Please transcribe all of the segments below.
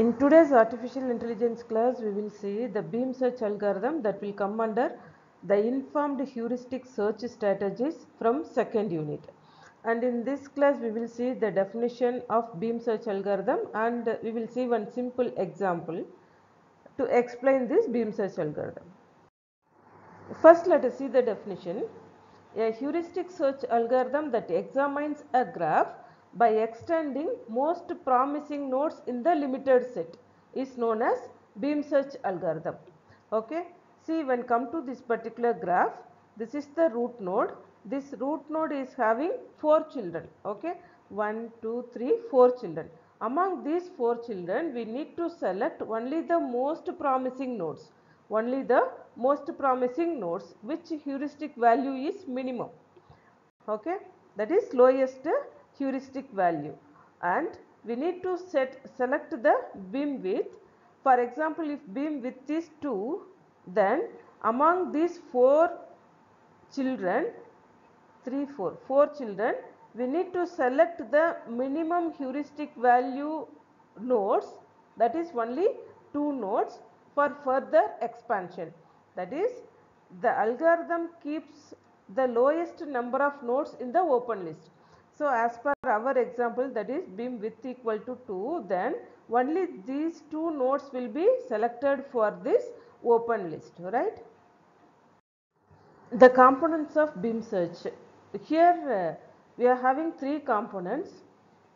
In today's artificial intelligence class, we will see the beam search algorithm that will come under the informed heuristic search strategies from second unit. And in this class, we will see the definition of beam search algorithm and we will see one simple example to explain this beam search algorithm. First, let us see the definition. A heuristic search algorithm that examines a graph by extending most promising nodes in the limited set is known as beam search algorithm. Okay. See when come to this particular graph, this is the root node. This root node is having 4 children. Okay. 1, 2, 3, 4 children. Among these 4 children, we need to select only the most promising nodes. Only the most promising nodes which heuristic value is minimum. Okay. That is lowest heuristic value. And we need to set select the beam width. For example if beam width is 2 then among these 4 children 3 4 4 children we need to select the minimum heuristic value nodes. That is only 2 nodes for further expansion. That is the algorithm keeps the lowest number of nodes in the open list so, as per our example that is beam width equal to 2 then only these two nodes will be selected for this open list right. The components of beam search here uh, we are having three components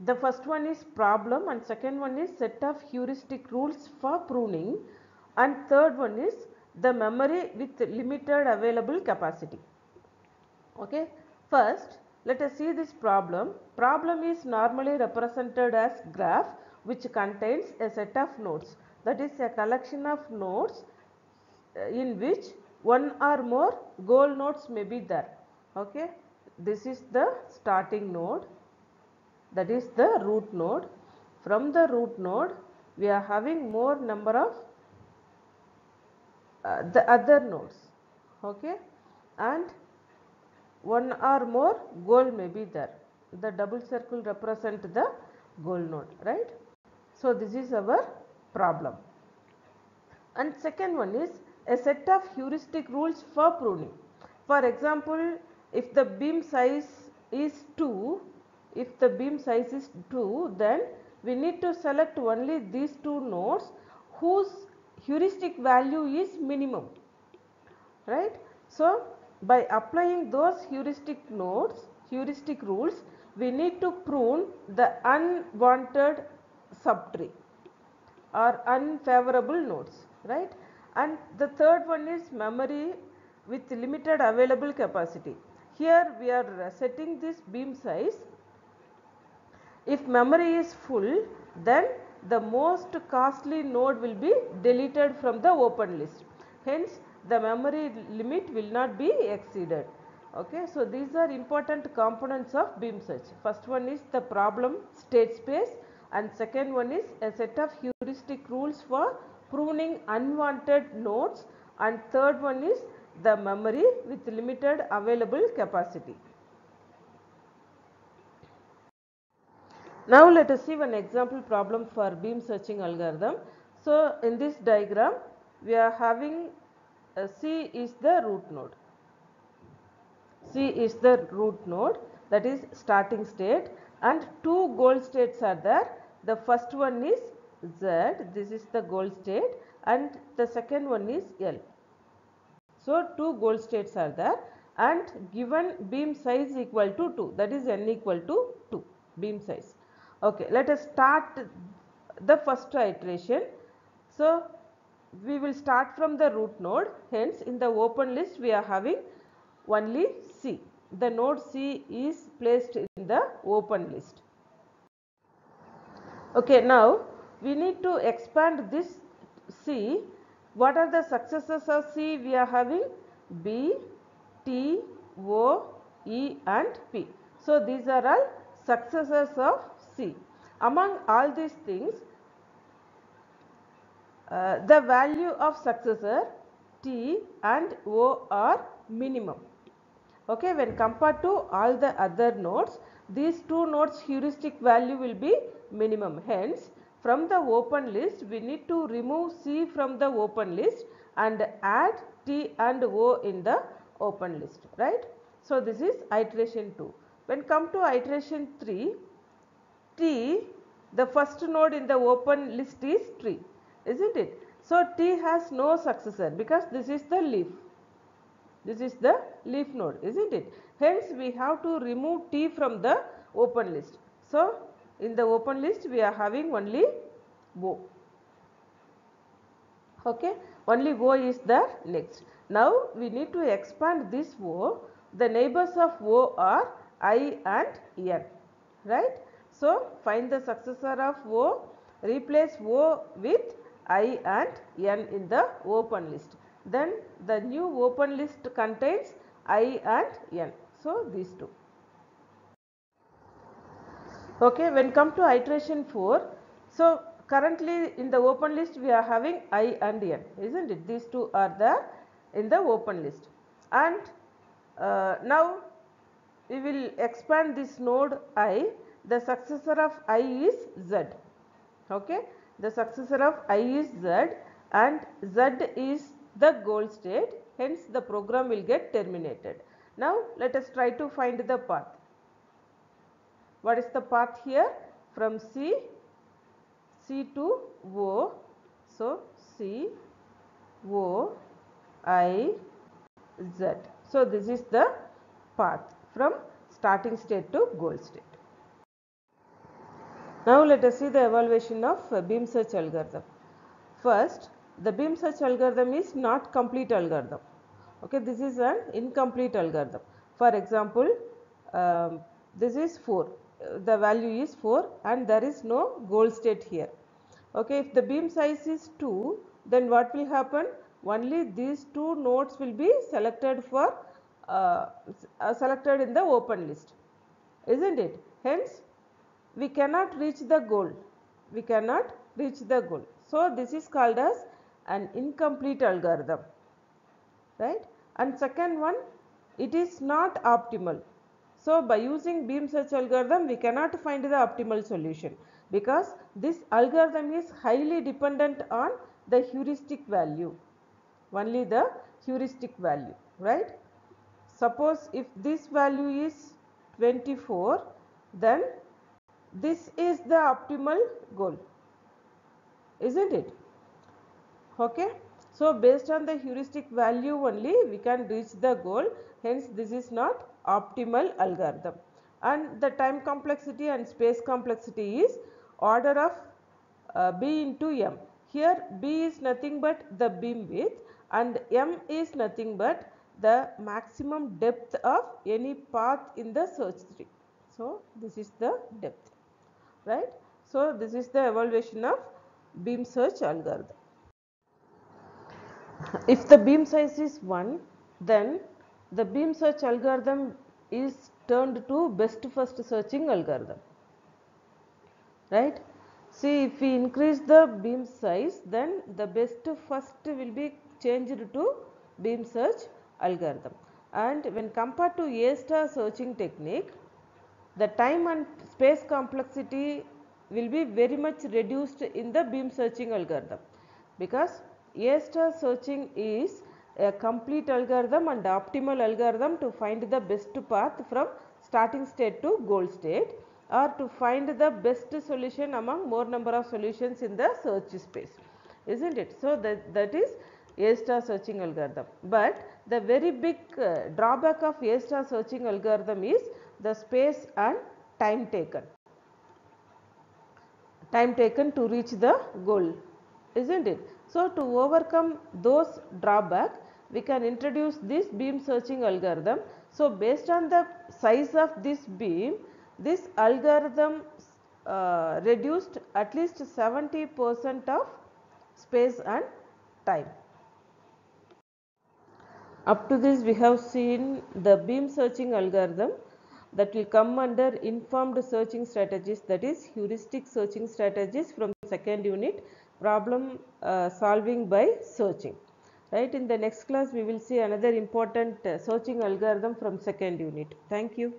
the first one is problem and second one is set of heuristic rules for pruning and third one is the memory with limited available capacity. Okay. First let us see this problem. Problem is normally represented as graph which contains a set of nodes that is a collection of nodes in which one or more goal nodes may be there. Okay. This is the starting node that is the root node. From the root node we are having more number of uh, the other nodes okay and one or more goal may be there. The double circle represent the goal node, right. So, this is our problem. And second one is a set of heuristic rules for pruning. For example, if the beam size is 2, if the beam size is 2, then we need to select only these two nodes whose heuristic value is minimum, right. So, by applying those heuristic nodes, heuristic rules, we need to prune the unwanted subtree or unfavorable nodes, right. And the third one is memory with limited available capacity. Here we are setting this beam size. If memory is full, then the most costly node will be deleted from the open list. Hence, the memory limit will not be exceeded. Okay. So, these are important components of beam search. First one is the problem state space and second one is a set of heuristic rules for pruning unwanted nodes and third one is the memory with limited available capacity. Now, let us see one example problem for beam searching algorithm. So, in this diagram we are having uh, C is the root node. C is the root node that is starting state and two goal states are there. The first one is Z, this is the goal state and the second one is L. So, two goal states are there and given beam size equal to 2 that is n equal to 2 beam size. Okay, let us start the first iteration. So, we will start from the root node hence in the open list we are having only C. The node C is placed in the open list. Okay, now we need to expand this C. What are the successors of C we are having? B, T, O, E and P. So, these are all successors of C. Among all these things, uh, the value of successor T and O are minimum. Okay, when compared to all the other nodes, these two nodes heuristic value will be minimum. Hence, from the open list we need to remove C from the open list and add T and O in the open list right. So, this is iteration 2. When come to iteration 3 T the first node in the open list is tree isn't it. So, T has no successor because this is the leaf this is the leaf node isn't it. Hence, we have to remove T from the open list. So, in the open list we are having only O. Okay, only O is there next. Now, we need to expand this O. The neighbors of O are I and N, right. So, find the successor of O, replace O with I and N in the open list. Then the new open list contains I and N. So, these two. Okay, when come to iteration 4, so currently in the open list we are having I and N, isn't it? These two are there in the open list. And uh, now we will expand this node I, the successor of I is Z, okay. The successor of I is Z and Z is the goal state, hence the program will get terminated. Now let us try to find the path. What is the path here? From C, C to O. So, C, O, I, Z. So, this is the path from starting state to goal state. Now, let us see the evaluation of uh, beam search algorithm. First, the beam search algorithm is not complete algorithm. Okay, this is an incomplete algorithm. For example, um, this is 4 the value is 4 and there is no goal state here. Okay, if the beam size is 2 then what will happen? Only these two nodes will be selected for uh, uh, selected in the open list isn't it? Hence we cannot reach the goal, we cannot reach the goal. So, this is called as an incomplete algorithm right and second one it is not optimal so, by using beam search algorithm we cannot find the optimal solution because this algorithm is highly dependent on the heuristic value only the heuristic value right. Suppose if this value is 24 then this is the optimal goal isn't it okay. So, based on the heuristic value only we can reach the goal hence this is not optimal algorithm and the time complexity and space complexity is order of uh, B into M. Here B is nothing but the beam width and M is nothing but the maximum depth of any path in the search tree. So, this is the depth right. So, this is the evaluation of beam search algorithm. If the beam size is 1 then the beam search algorithm is turned to best first searching algorithm right. See if we increase the beam size then the best first will be changed to beam search algorithm and when compared to A star searching technique the time and space complexity will be very much reduced in the beam searching algorithm because A star searching is a complete algorithm and optimal algorithm to find the best path from starting state to goal state or to find the best solution among more number of solutions in the search space isn't it. So, that, that is A star searching algorithm, but the very big uh, drawback of A star searching algorithm is the space and time taken time taken to reach the goal isn't it. So, to overcome those drawback we can introduce this beam searching algorithm. So, based on the size of this beam this algorithm uh, reduced at least 70 percent of space and time. Up to this we have seen the beam searching algorithm that will come under informed searching strategies that is heuristic searching strategies from second unit problem uh, solving by searching. Right? In the next class we will see another important uh, searching algorithm from second unit. Thank you